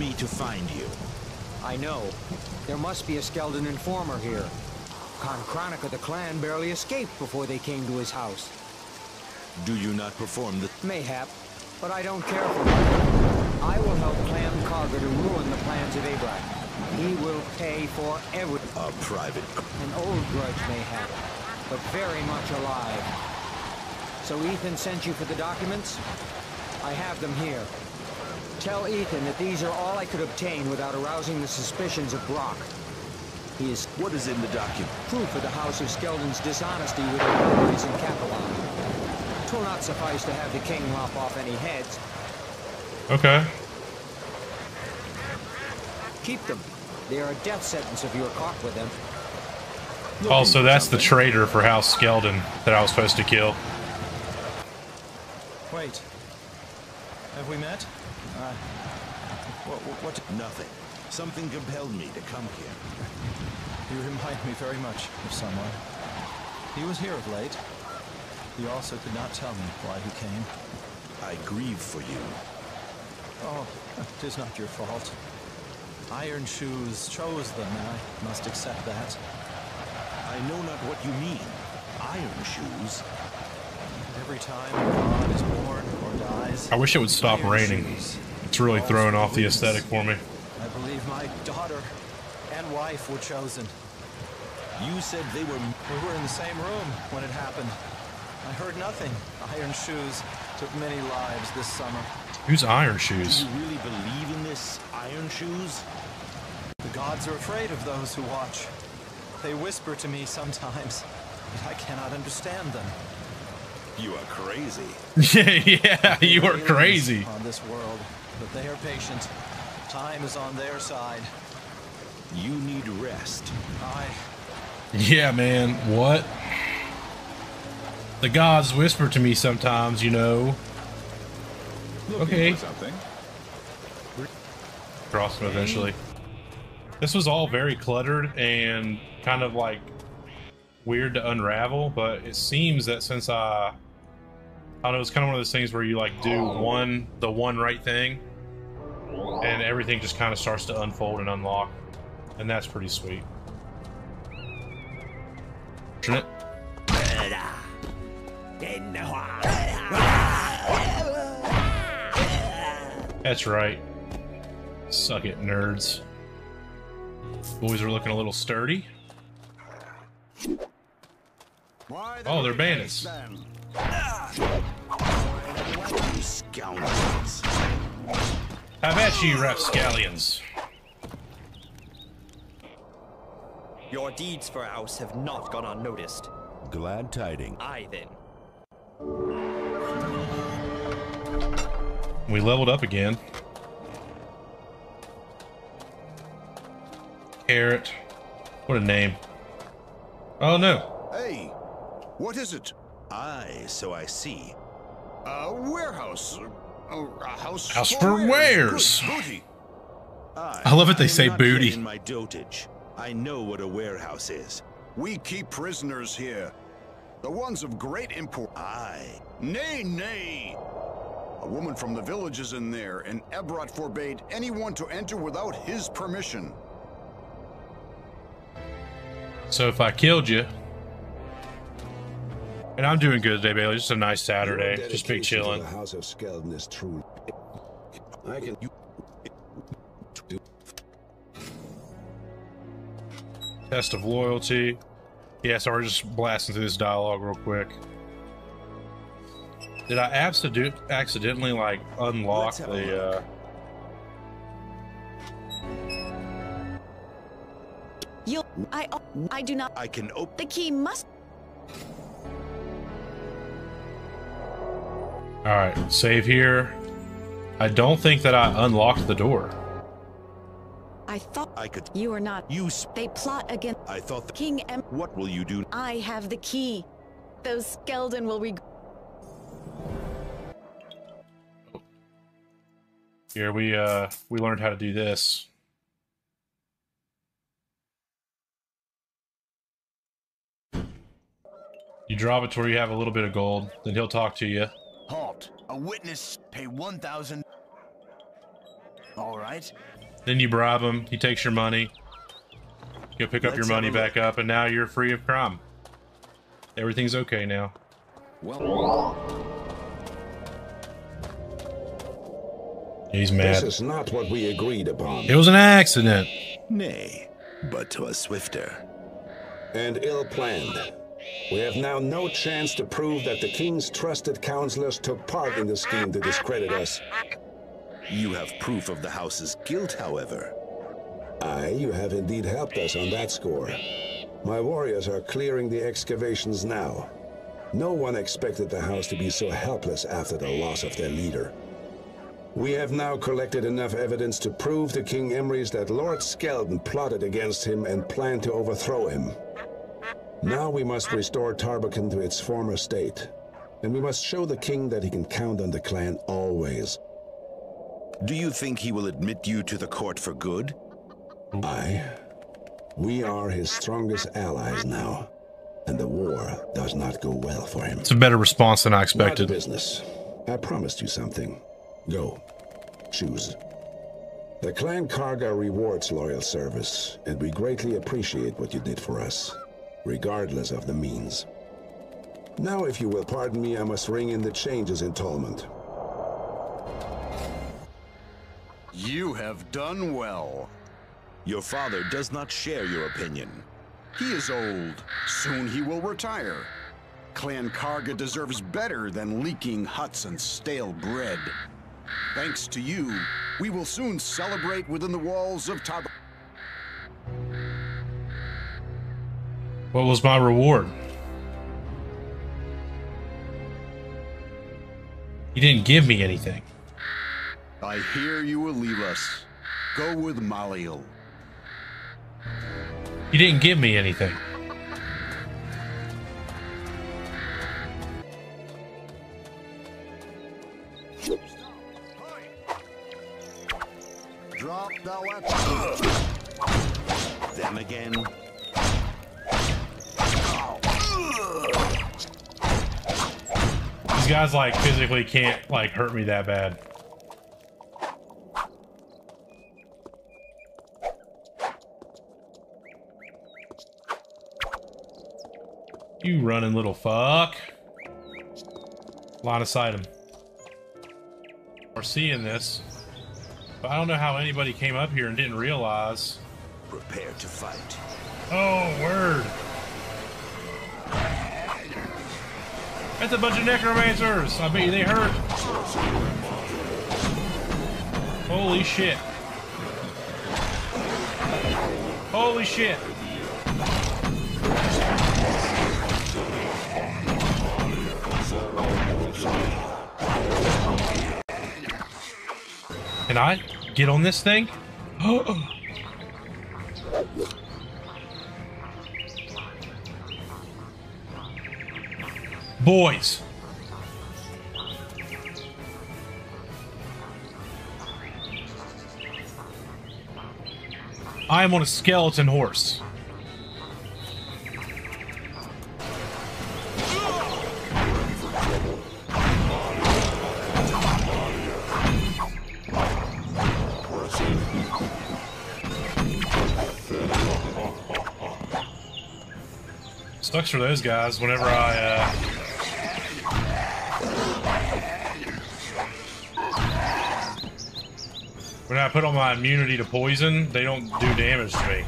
me to find you. I know. There must be a Skelden informer here. Con Chronica the clan barely escaped before they came to his house. Do you not perform the... Mayhap, but I don't care for that. I will help Clan Karga to ruin the plans of Abrac. He will pay for every... A private... An old grudge, mayhap, but very much alive. So Ethan sent you for the documents? I have them here. Tell Ethan that these are all I could obtain without arousing the suspicions of Brock. He is What is in the document? proof of the House of Skelden's dishonesty with the robberies in Capelon. Twill not suffice to have the king lop off any heads. Okay. Keep them. They are a death sentence if you are caught with them. Oh, so that's the traitor for House Skelden that I was supposed to kill. Wait. Have we met? Uh, what, what, Nothing. Something compelled me to come here. You remind me very much of someone. He was here of late. He also could not tell me why he came. I grieve for you. Oh, tis not your fault. Iron Shoes chose them, and I must accept that. I know not what you mean. Iron shoes? Every time a god is born or dies, I wish it would stop raining. Shoes It's really throwing off the aesthetic for me. I believe my daughter and wife were chosen. You said they were... We were in the same room when it happened. I heard nothing. Iron Shoes took many lives this summer. Who's Iron Shoes? Do Shoes? you really believe in this Iron Shoes? The gods are afraid of those who watch. They whisper to me sometimes, but I cannot understand them. You are crazy. yeah, yeah, you are crazy. On this world, but they are patient. Time is on their side. You need rest. I Yeah, man. What? The gods whisper to me sometimes, you know. Okay. something. Cross them eventually. This was all very cluttered and kind of like weird to unravel, but it seems that since I, I don't know, it's kind of one of those things where you like do one, the one right thing, and everything just kind of starts to unfold and unlock, and that's pretty sweet. That's right. Suck it, nerds. Boys are looking a little sturdy. Oh, they're bandits. Scoundrels. How about you, rapscallions? Your deeds for House have not gone unnoticed. Glad tiding. I then. We leveled up again. Carrot. What a name. Oh no. Hey, what is it? Aye, so I see. A warehouse. A, a house, House for wares. Good booty. Aye, I love it they am say booty. In my dotage, I know what a warehouse is. We keep prisoners here. The ones of great import. Aye, Nay, nay. A woman from the village is in there, and Ebrat forbade anyone to enter without his permission. So if I killed you, and I'm doing good today, Bailey. Just a nice Saturday. Just big chilling. The House of Skelden is true. I can. Test of loyalty. Yeah, so we're just blasting through this dialogue real quick. Did I accident- accidentally like unlock Let's have a the? Uh... You, I, I do not. I can open. The key must. All right, save here. I don't think that I unlocked the door. I thought I could. you are not. You. Sp- They plot against I thought. The, King Em. what will you do? I have the key. Those Skelden will reg. Here we uh we learned how to do this. You drop it to where you have a little bit of gold, then he'll talk to you. Halt. A witness pay 1,000. All right. Then you bribe him. He takes your money. You pick up your Let's have money back up, and now you're free of crime. Everything's okay now. Well, He's mad. This is not what we agreed upon. It was an accident. nay, but but 'twas swifter. and ill planned. We have now no chance to prove that the king's trusted counselors took part in the scheme to discredit us. You have proof of the house's guilt, however. Aye, you have indeed helped us on that score. My warriors are clearing the excavations now. No one expected the house to be so helpless after the loss of their leader. We have now collected enough evidence to prove to King Emrys that Lord Skelden plotted against him and planned to overthrow him. Now we must restore Tharbakin to its former state. And we must show the king that he can count on the clan always. Do you think he will admit you to the court for good? I. We are his strongest allies now. And the war does not go well for him. It's a better response than I Not expected. business. I promised you something. Go. Choose. The clan Karga rewards loyal service, and we greatly appreciate what you did for us, regardless of the means. Now, if you will pardon me, I must ring in the changes in Thalmont. You have done well. Your father does not share your opinion. He is old. Soon he will retire. Clan Karga deserves better than leaking huts and stale bread. Thanks to you, we will soon celebrate within the walls of Tab. What was my reward? You didn't give me anything. I hear you will leave us. Go with Malil. You didn't give me anything. Drop thou weapon. Them again. Guys like physically can't like hurt me that bad. You running little fuck. Line of sight him. We're seeing this. But I don't know how anybody came up here and didn't realize. Prepare to fight. Oh, word. That's a bunch of necromancers. I bet you they hurt. Holy shit. Holy shit. Can I get on this thing? Oh, Boys. I am on a skeleton horse. Sucks for those guys whenever I, uh, When I put on my immunity to poison, they don't do damage to me.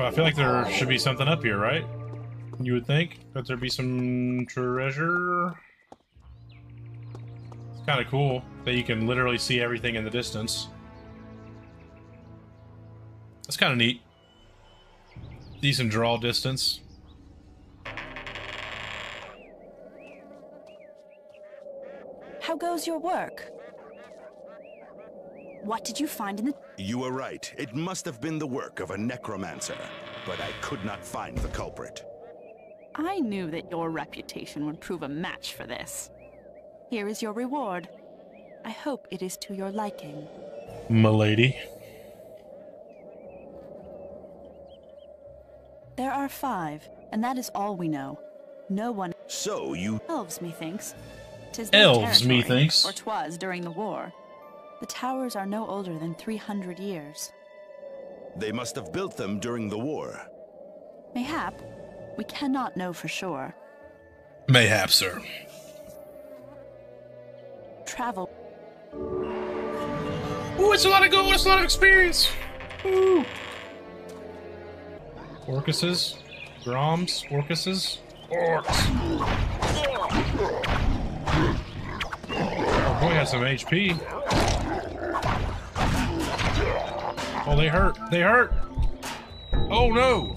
I feel like there should be something up here, right? You would think that there'd be some treasure. It's kind of cool that you can literally see everything in the distance. That's kind of neat. Decent draw distance. How your work? What did you find in the... You were right. It must have been the work of a necromancer. But I could not find the culprit. I knew that your reputation would prove a match for this. Here is your reward. I hope it is to your liking. Milady. There are five. And that is all we know. No one So you... elves, methinks. Tis their Elves, methinks. Or twas during the war. The towers are no older than 300 years. They must have built them during the war. Mayhap, we cannot know for sure. Mayhap, sir. Travel Ooh, it's a lot of gold. It's a lot of experience. Ooh. Orcuses, Groms, Orcuses, Orcs. Oh boy, has some HP. Oh, they hurt. They hurt. Oh no.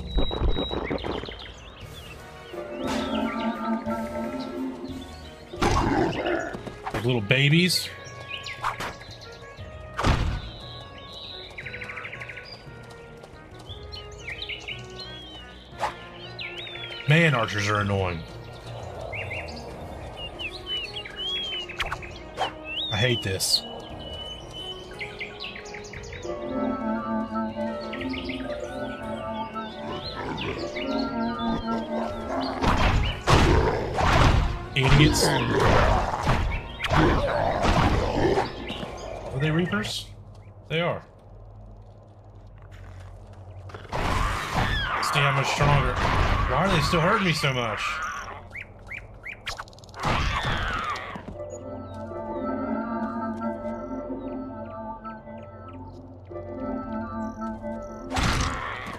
Those little babies. Man, archers are annoying. Hate this. Idiots. Are they Reapers? They are. See how much stronger. Why are they still hurting me so much?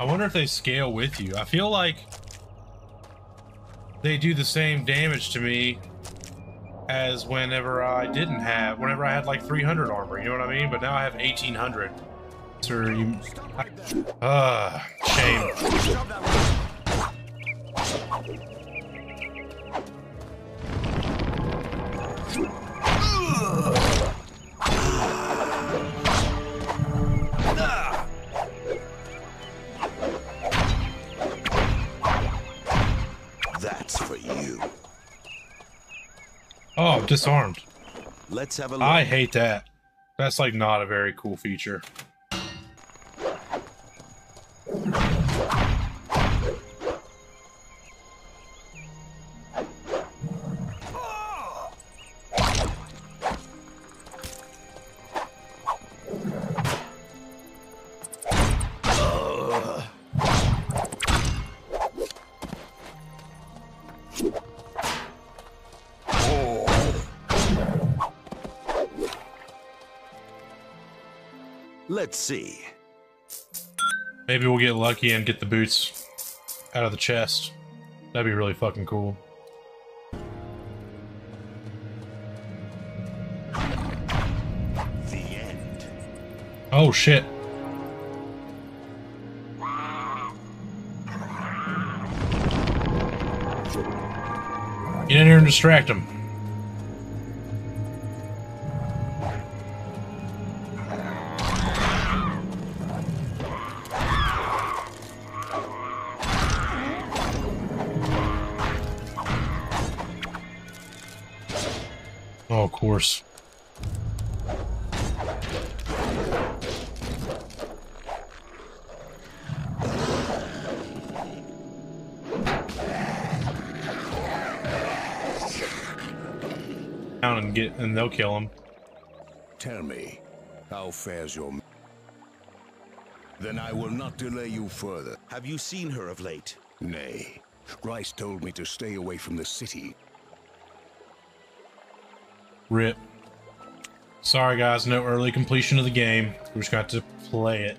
I wonder if they scale with you. I feel like they do the same damage to me as whenever I didn't have, whenever I had like 300 armor, you know what I mean? But now I have 1800. Sir, you. Ah, shame. That's disarmed. Let's have a look. I hate that. That's like not a very cool feature. Let's see. Maybe we'll get lucky and get the boots out of the chest. That'd be really fucking cool. The end. Oh shit. Get in here and distract him. Oh, of course. Down and get, and they'll kill him. Tell me, how fares your... Then I will not delay you further. Have you seen her of late? Nay, Rice told me to stay away from the city. Rip. Sorry, guys, no early completion of the game. We're just got to play it.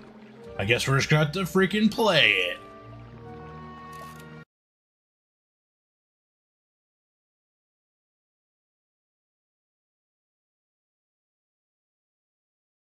I guess we're just got to freaking play it.